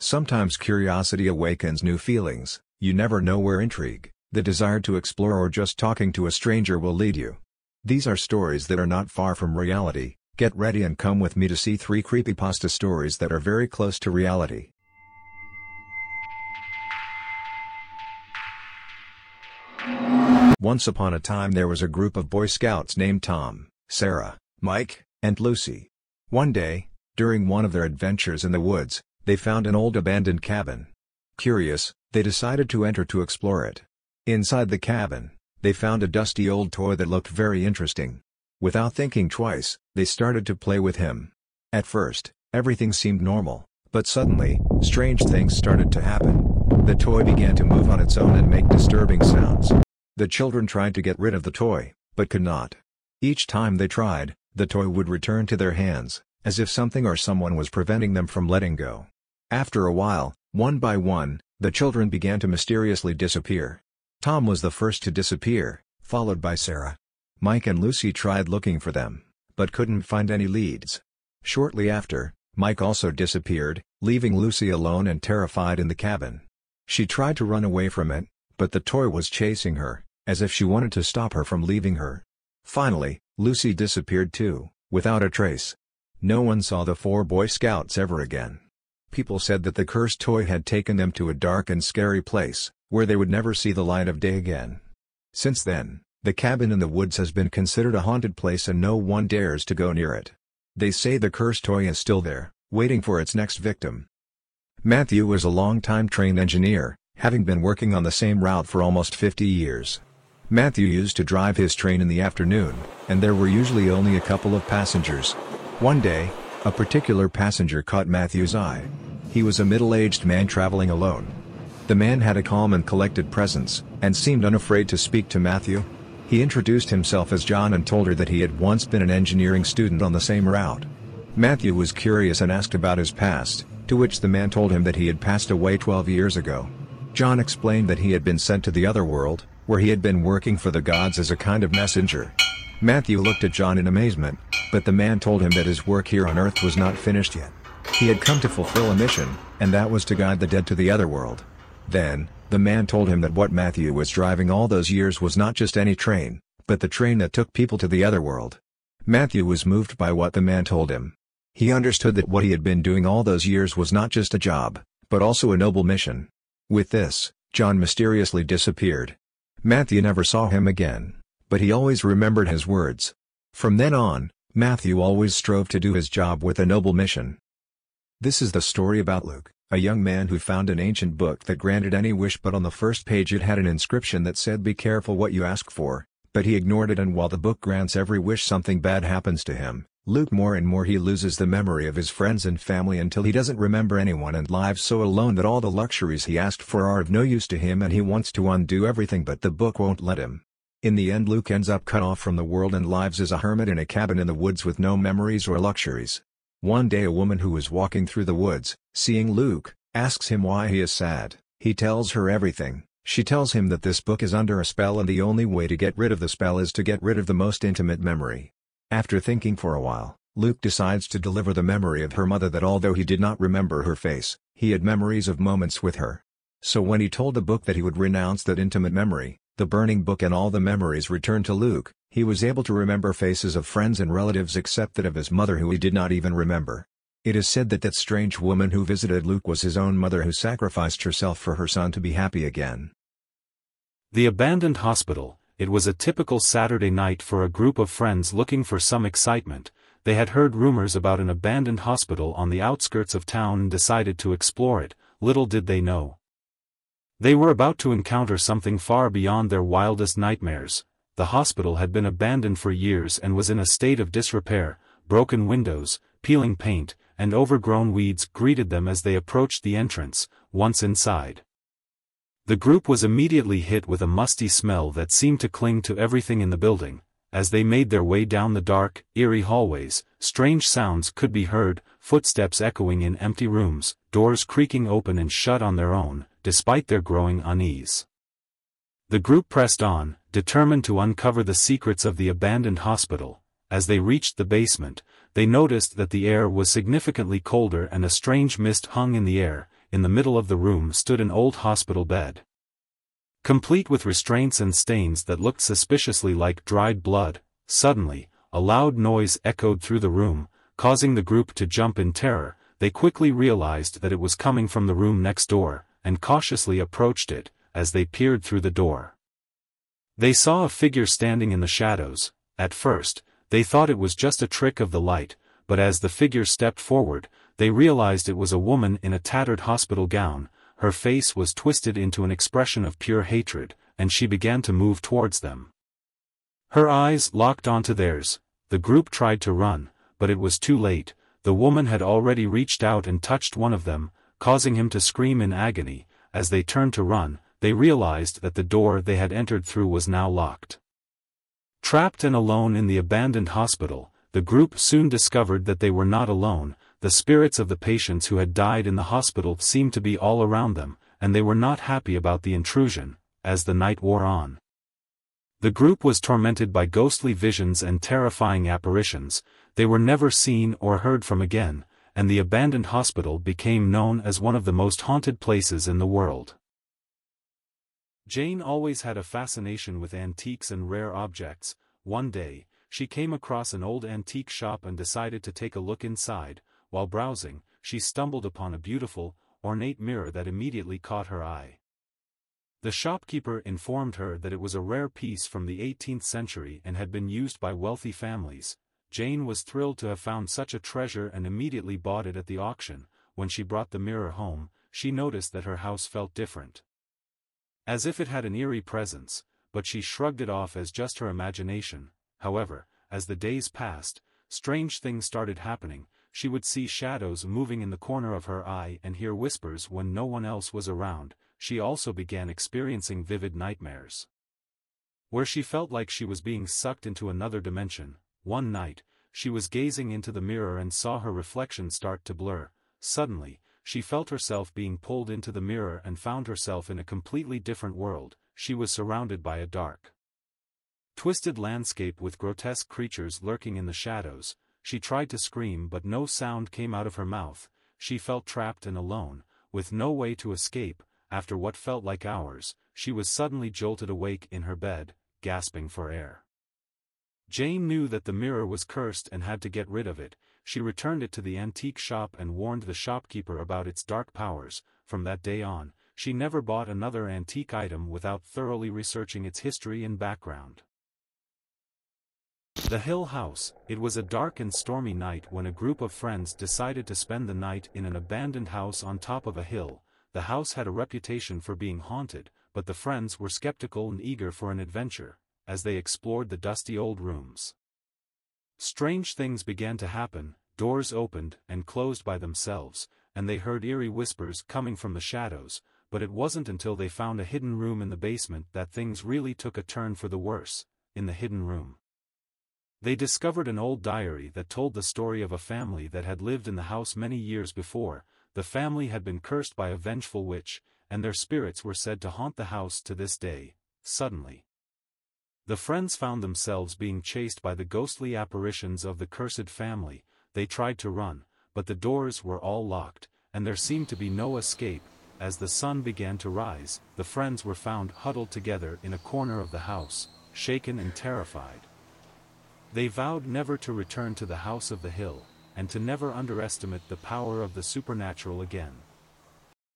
Sometimes curiosity awakens new feelings, you never know where intrigue, the desire to explore or just talking to a stranger will lead you. These are stories that are not far from reality, get ready and come with me to see three creepypasta stories that are very close to reality. Once upon a time there was a group of Boy Scouts named Tom, Sarah, Mike, and Lucy. One day, during one of their adventures in the woods, they found an old abandoned cabin. Curious, they decided to enter to explore it. Inside the cabin, they found a dusty old toy that looked very interesting. Without thinking twice, they started to play with him. At first, everything seemed normal, but suddenly, strange things started to happen. The toy began to move on its own and make disturbing sounds. The children tried to get rid of the toy, but could not. Each time they tried, the toy would return to their hands, as if something or someone was preventing them from letting go. After a while, one by one, the children began to mysteriously disappear. Tom was the first to disappear, followed by Sarah. Mike and Lucy tried looking for them, but couldn't find any leads. Shortly after, Mike also disappeared, leaving Lucy alone and terrified in the cabin. She tried to run away from it, but the toy was chasing her, as if she wanted to stop her from leaving her. Finally, Lucy disappeared too, without a trace. No one saw the four Boy Scouts ever again. People said that the cursed toy had taken them to a dark and scary place, where they would never see the light of day again. Since then, the cabin in the woods has been considered a haunted place and no one dares to go near it. They say the cursed toy is still there, waiting for its next victim. Matthew was a long-time trained engineer, having been working on the same route for almost 50 years. Matthew used to drive his train in the afternoon, and there were usually only a couple of passengers. One day, a particular passenger caught Matthew's eye. He was a middle-aged man traveling alone. The man had a calm and collected presence, and seemed unafraid to speak to Matthew. He introduced himself as John and told her that he had once been an engineering student on the same route. Matthew was curious and asked about his past, to which the man told him that he had passed away 12 years ago. John explained that he had been sent to the other world, where he had been working for the gods as a kind of messenger. Matthew looked at John in amazement, but the man told him that his work here on earth was not finished yet. He had come to fulfill a mission, and that was to guide the dead to the other world. Then, the man told him that what Matthew was driving all those years was not just any train, but the train that took people to the other world. Matthew was moved by what the man told him. He understood that what he had been doing all those years was not just a job, but also a noble mission. With this, John mysteriously disappeared, Matthew never saw him again, but he always remembered his words. From then on, Matthew always strove to do his job with a noble mission. This is the story about Luke, a young man who found an ancient book that granted any wish but on the first page it had an inscription that said be careful what you ask for, but he ignored it and while the book grants every wish something bad happens to him. Luke more and more he loses the memory of his friends and family until he doesn't remember anyone and lives so alone that all the luxuries he asked for are of no use to him and he wants to undo everything but the book won't let him. In the end Luke ends up cut off from the world and lives as a hermit in a cabin in the woods with no memories or luxuries. One day a woman who is walking through the woods, seeing Luke, asks him why he is sad. He tells her everything. She tells him that this book is under a spell and the only way to get rid of the spell is to get rid of the most intimate memory. After thinking for a while, Luke decides to deliver the memory of her mother that although he did not remember her face, he had memories of moments with her. So when he told the book that he would renounce that intimate memory, the burning book and all the memories returned to Luke, he was able to remember faces of friends and relatives except that of his mother who he did not even remember. It is said that that strange woman who visited Luke was his own mother who sacrificed herself for her son to be happy again. The Abandoned Hospital it was a typical Saturday night for a group of friends looking for some excitement, they had heard rumors about an abandoned hospital on the outskirts of town and decided to explore it, little did they know. They were about to encounter something far beyond their wildest nightmares, the hospital had been abandoned for years and was in a state of disrepair, broken windows, peeling paint, and overgrown weeds greeted them as they approached the entrance, once inside. The group was immediately hit with a musty smell that seemed to cling to everything in the building. As they made their way down the dark, eerie hallways, strange sounds could be heard, footsteps echoing in empty rooms, doors creaking open and shut on their own, despite their growing unease. The group pressed on, determined to uncover the secrets of the abandoned hospital. As they reached the basement, they noticed that the air was significantly colder and a strange mist hung in the air, in the middle of the room stood an old hospital bed. Complete with restraints and stains that looked suspiciously like dried blood, suddenly, a loud noise echoed through the room, causing the group to jump in terror, they quickly realized that it was coming from the room next door, and cautiously approached it, as they peered through the door. They saw a figure standing in the shadows, at first, they thought it was just a trick of the light, but as the figure stepped forward, they realized it was a woman in a tattered hospital gown, her face was twisted into an expression of pure hatred, and she began to move towards them. Her eyes locked onto theirs, the group tried to run, but it was too late, the woman had already reached out and touched one of them, causing him to scream in agony, as they turned to run, they realized that the door they had entered through was now locked. Trapped and alone in the abandoned hospital, the group soon discovered that they were not alone, the spirits of the patients who had died in the hospital seemed to be all around them, and they were not happy about the intrusion, as the night wore on. The group was tormented by ghostly visions and terrifying apparitions, they were never seen or heard from again, and the abandoned hospital became known as one of the most haunted places in the world. Jane always had a fascination with antiques and rare objects, one day, she came across an old antique shop and decided to take a look inside, while browsing, she stumbled upon a beautiful, ornate mirror that immediately caught her eye. The shopkeeper informed her that it was a rare piece from the 18th century and had been used by wealthy families. Jane was thrilled to have found such a treasure and immediately bought it at the auction. When she brought the mirror home, she noticed that her house felt different. As if it had an eerie presence, but she shrugged it off as just her imagination. However, as the days passed, strange things started happening, she would see shadows moving in the corner of her eye and hear whispers when no one else was around, she also began experiencing vivid nightmares. Where she felt like she was being sucked into another dimension, one night, she was gazing into the mirror and saw her reflection start to blur, suddenly, she felt herself being pulled into the mirror and found herself in a completely different world, she was surrounded by a dark, twisted landscape with grotesque creatures lurking in the shadows, she tried to scream but no sound came out of her mouth, she felt trapped and alone, with no way to escape, after what felt like hours, she was suddenly jolted awake in her bed, gasping for air. Jane knew that the mirror was cursed and had to get rid of it, she returned it to the antique shop and warned the shopkeeper about its dark powers, from that day on, she never bought another antique item without thoroughly researching its history and background. The Hill House, it was a dark and stormy night when a group of friends decided to spend the night in an abandoned house on top of a hill, the house had a reputation for being haunted, but the friends were skeptical and eager for an adventure, as they explored the dusty old rooms. Strange things began to happen, doors opened and closed by themselves, and they heard eerie whispers coming from the shadows, but it wasn't until they found a hidden room in the basement that things really took a turn for the worse, in the hidden room. They discovered an old diary that told the story of a family that had lived in the house many years before, the family had been cursed by a vengeful witch, and their spirits were said to haunt the house to this day, suddenly. The friends found themselves being chased by the ghostly apparitions of the cursed family, they tried to run, but the doors were all locked, and there seemed to be no escape, as the sun began to rise, the friends were found huddled together in a corner of the house, shaken and terrified. They vowed never to return to the house of the hill, and to never underestimate the power of the supernatural again.